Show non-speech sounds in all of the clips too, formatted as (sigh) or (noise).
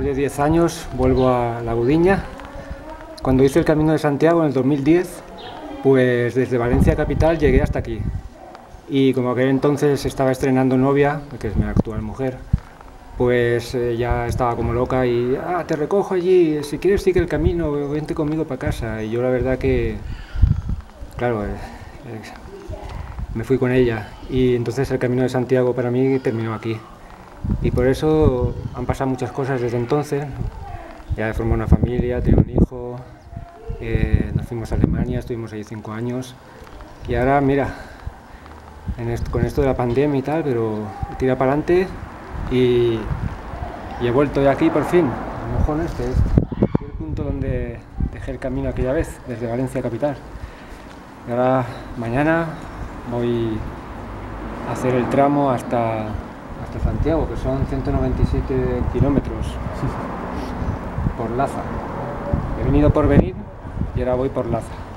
Después de 10 años vuelvo a La Gudiña. Cuando hice el Camino de Santiago en el 2010, pues desde Valencia capital llegué hasta aquí. Y como aquel entonces estaba estrenando novia, que es mi actual mujer, pues eh, ya estaba como loca y, ah, te recojo allí, si quieres sigue el camino, vente conmigo para casa. Y yo la verdad que, claro, eh, eh, me fui con ella. Y entonces el Camino de Santiago para mí terminó aquí. Y por eso han pasado muchas cosas desde entonces. Ya formó una familia, tengo un hijo, eh, nos fuimos a Alemania, estuvimos ahí cinco años. Y ahora, mira, con esto de la pandemia y tal, pero tira para adelante y, he vuelto de aquí por fin. A lo mejor este es el punto donde dejé el camino aquella vez, desde Valencia capital. Ahora, mañana, voy a hacer el tramo hasta hasta Santiago, que son 197 kilómetros (laughs) por Laza. He venido por venir y ahora voy por Laza.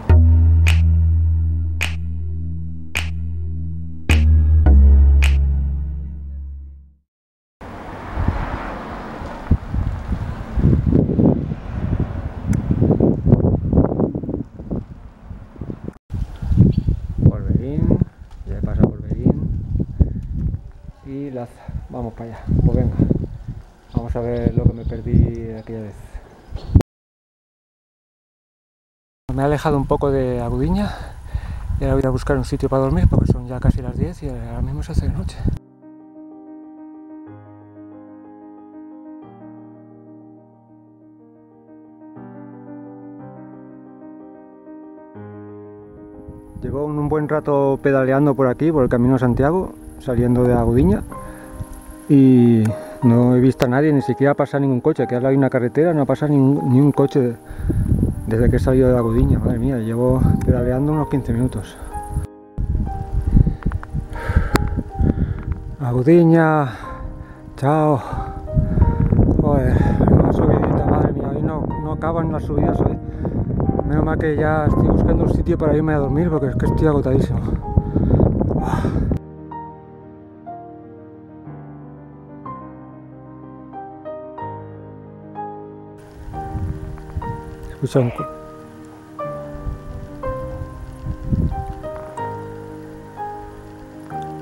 Vamos para allá. Pues venga. Vamos a ver lo que me perdí aquella vez. Me he alejado un poco de Agudiña y ahora voy a buscar un sitio para dormir porque son ya casi las 10 y ahora mismo se hace de noche. Llevo un buen rato pedaleando por aquí, por el Camino de Santiago, saliendo de Agudiña y no he visto a nadie, ni siquiera pasar ningún coche, que ahora hay una carretera, no ha pasado ni un, coche desde que he salido de Agudiña, madre mía, llevo pedaleando unos 15 minutos. Agudiña, chao. Una subidita, madre mía, hoy no, acaban las subidas hoy. Menos mal que ya estoy buscando un sitio para irme a dormir porque es que estoy agotadísimo.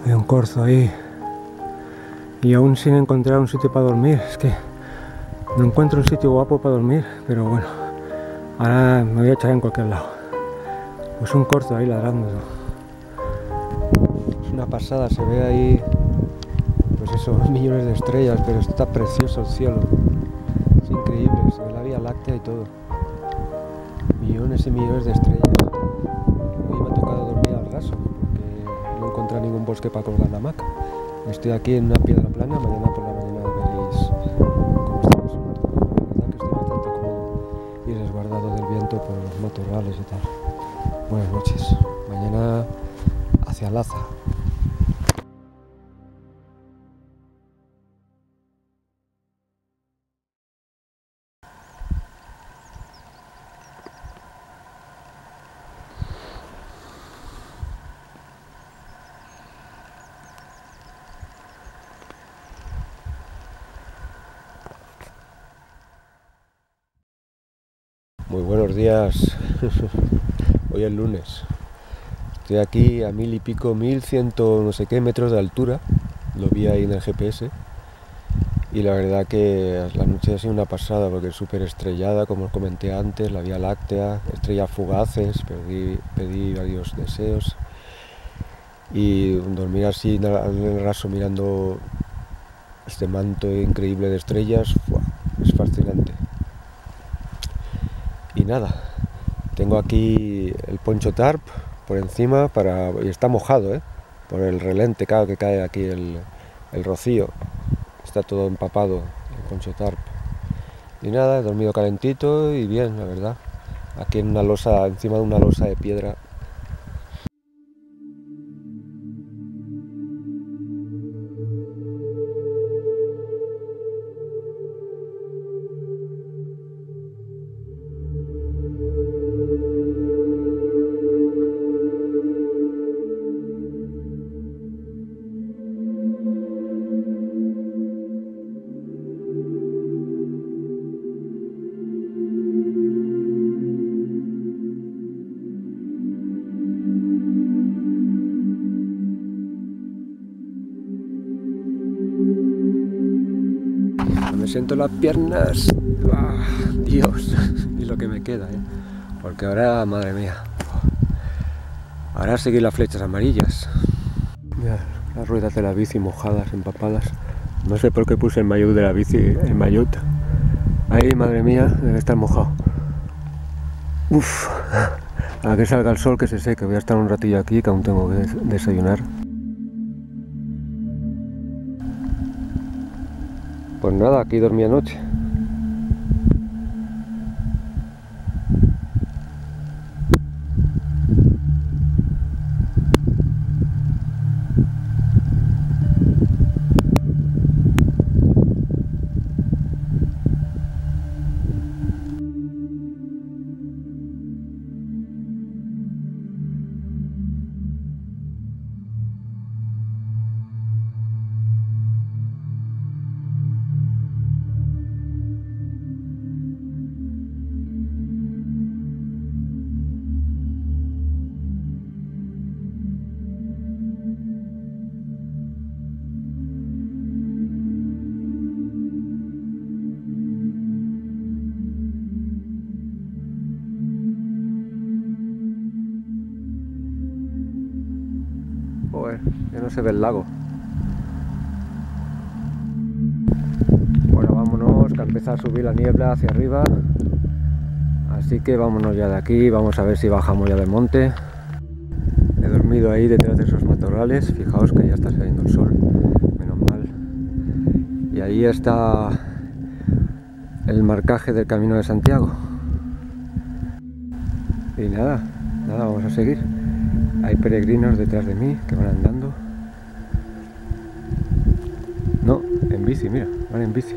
Hay un corzo ahí. Y aún sin encontrar un sitio para dormir. Es que no encuentro un sitio guapo para dormir. Pero bueno, ahora me voy a echar en cualquier lado. Pues un corzo ahí ladrando. Es una pasada, se ve ahí, pues eso, (laughs) millones de estrellas, pero está precioso el cielo. Es increíble, se ve la Vía Láctea y todo millones y millones de estrellas. Hoy me ha tocado dormir al raso porque no encontré ningún bosque para colgar la hamaca. Estoy aquí en una piedra plana, mañana por la mañana veréis cómo está. La verdad que estoy bastante cómodo y resguardado del viento por los matorrales y tal. Buenas noches. Mañana hacia Laza. Muy buenos días. (laughs) Hoy es lunes. Estoy aquí a mil y pico, mil ciento no sé qué metros de altura. Lo vi ahí en el GPS. Y la verdad que la noche ha sido una pasada porque es súper estrellada, como os comenté antes, la Vía Láctea, estrellas fugaces, pedí, pedí varios deseos. Y dormir así en el raso mirando este manto increíble de estrellas, es fascinante nada. Tengo aquí el poncho tarp por encima para y está mojado ¿eh? por el relente cada que cae aquí el, el rocío. Está todo empapado el poncho tarp. Y nada he dormido calentito y bien la verdad. Aquí en una losa encima de una losa de piedra siento las piernas. ¡Ah! Dios, (laughs) y lo que me queda, ¿eh? Porque ahora, madre mía. Ahora seguir las flechas amarillas. Mira, las ruedas de la bici mojadas, empapadas. No sé por qué puse el maillot de la bici, el maillot. Ahí, madre mía, debe estar mojado. Uf, a que salga el sol que se seque. Voy a estar un ratillo aquí que aún tengo que desayunar. Nada, aquí dormí anoche. Ya no se ve el lago. Bueno, vámonos, que empieza a subir la niebla hacia arriba. Así que vámonos ya de aquí, vamos a ver si bajamos ya del monte. He dormido ahí detrás de esos matorrales, fijaos que ya está saliendo el sol, menos mal. Y ahí está el marcaje del Camino de Santiago. Y nada, nada, vamos a seguir. Hay peregrinos detrás de mí que van andando. Bici, mira, van en bici.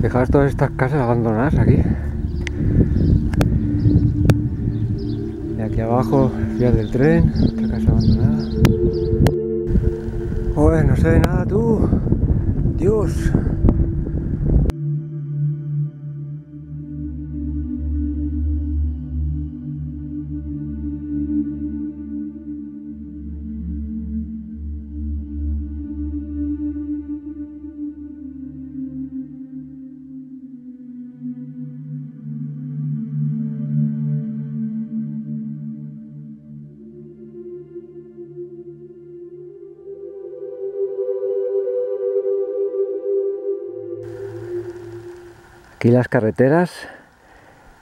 Fijaos todas estas casas abandonadas aquí. Y abajo, vías del tren, otra casa abandonada. Joder, no se ve nada tú. Dios. Aquí las carreteras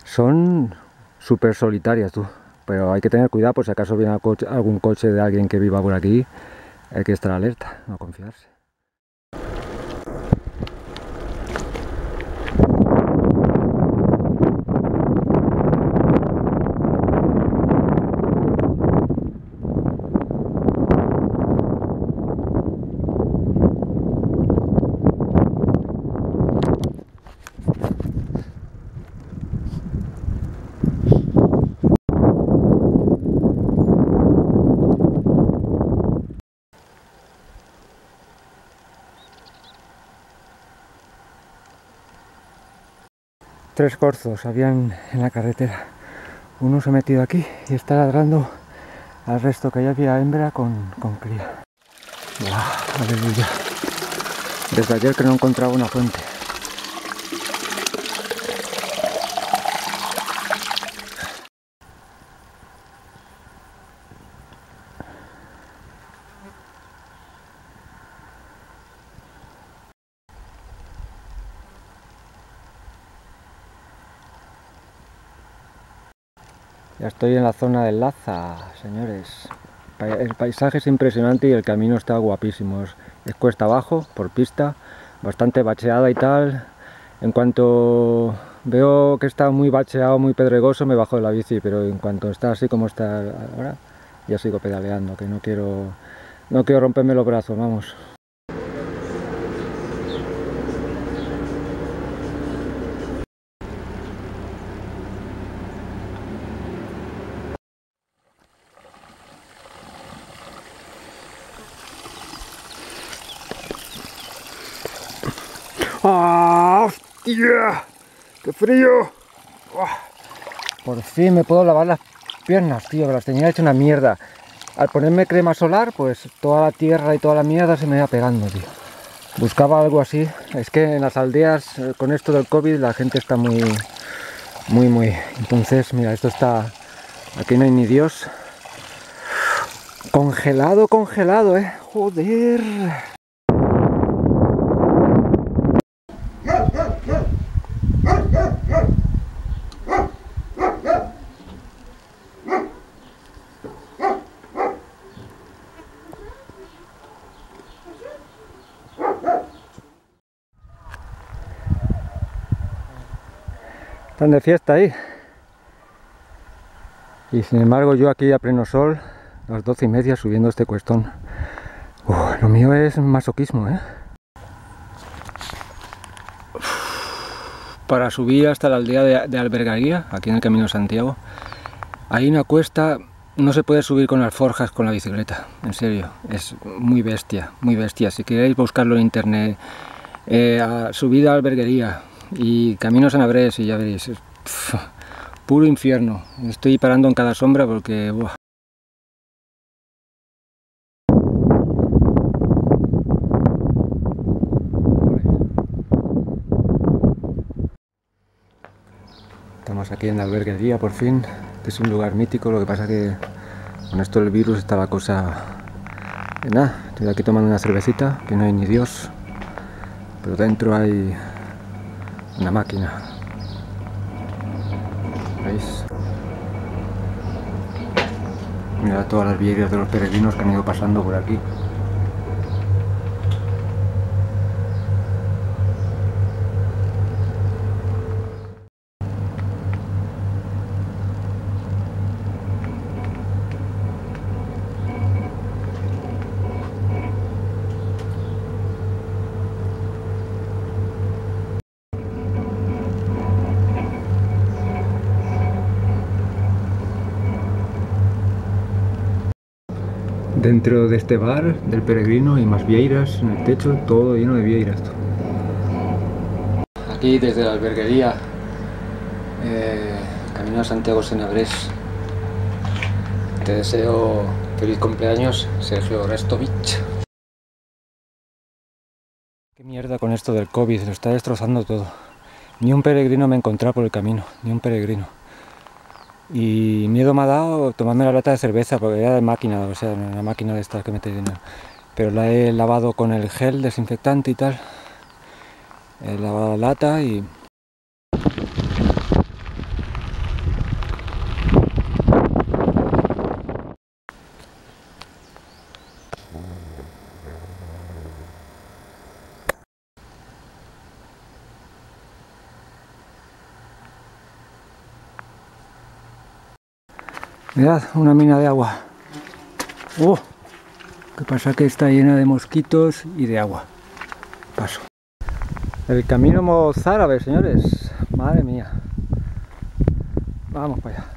son súper solitarias, tú. Pero hay que tener cuidado por si acaso viene algún coche de alguien que viva por aquí. Hay que estar alerta, no confiarse. Tres corzos habían en la carretera. Uno se ha metido aquí y está ladrando al resto que ya había hembra con, con cría. aleluya. Desde ayer que no encontraba una fuente. Estoy en la zona del Laza, señores. El paisaje es impresionante y el camino está guapísimo. Es cuesta abajo, por pista, bastante bacheada y tal. En cuanto veo que está muy bacheado, muy pedregoso, me bajo de la bici, pero en cuanto está así como está ahora, ya sigo pedaleando, que no quiero, no quiero romperme los brazos, vamos. ¡Ah, ¡Hostia! ¡Qué frío! Por fin me puedo lavar las piernas, tío, que las tenía hecho una mierda. Al ponerme crema solar, pues toda la tierra y toda la mierda se me iba pegando, tío. Buscaba algo así. Es que en las aldeas, eh, con esto del COVID, la gente está muy, muy, muy. Entonces, mira, esto está. Aquí no hay ni Dios. Congelado, congelado, eh. Joder. De fiesta ahí. Y sin embargo yo aquí a pleno sol, a las doce y media subiendo este cuestón. Lo mío es masoquismo, ¿eh? Para subir hasta la aldea de, de Albergaría, aquí en el Camino de Santiago, hay una cuesta, no se puede subir con las forjas con la bicicleta, en serio, es muy bestia, muy bestia. Si queréis buscarlo en internet, eh, subida a Alberguería, y camino San Abrés y ya veréis, es puro infierno. Estoy parando en cada sombra porque... buah. Estamos aquí en la alberguería por fin. Este es un lugar mítico, lo que pasa que con esto del virus está la cosa... nada, estoy aquí tomando una cervecita, que no hay ni Dios, pero dentro hay una máquina. ¿Veis? Mira todas las vieiras de los peregrinos que han ido pasando por aquí. Dentro de este bar del peregrino hay más vieiras en el techo, todo lleno de vieiras. Aquí desde la alberguería, eh, camino a Santiago Senabrés. Te deseo feliz cumpleaños, Sergio Restovich. Qué mierda con esto del COVID, lo está destrozando todo. Ni un peregrino me he encontrado por el camino, ni un peregrino. Y miedo me ha dado tomarme la lata de cerveza, porque era de máquina, o sea, una máquina de estas que mete dinero. Pero la he lavado con el gel desinfectante y tal. He lavado la lata y... Mirad, una mina de agua. ¡Oh! ¿Qué pasa? Que está llena de mosquitos y de agua. Paso. El camino mozárabe, señores. Madre mía. Vamos para allá.